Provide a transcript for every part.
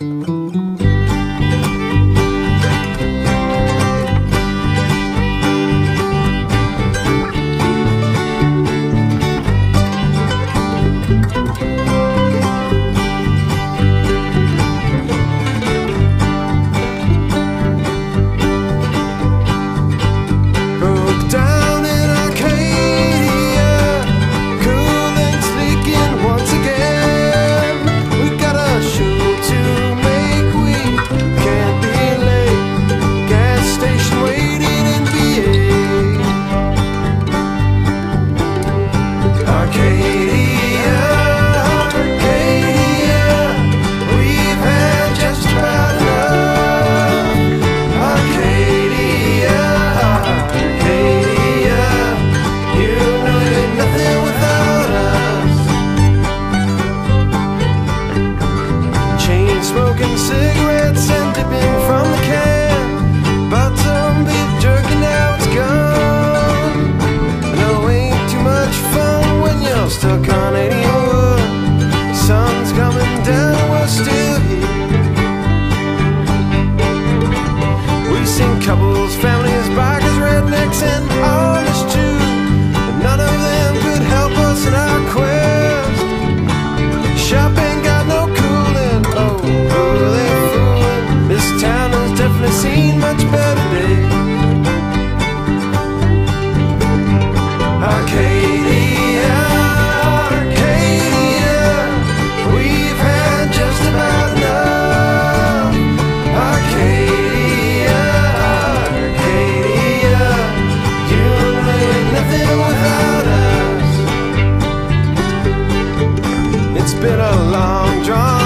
Broke been a long drawn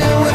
something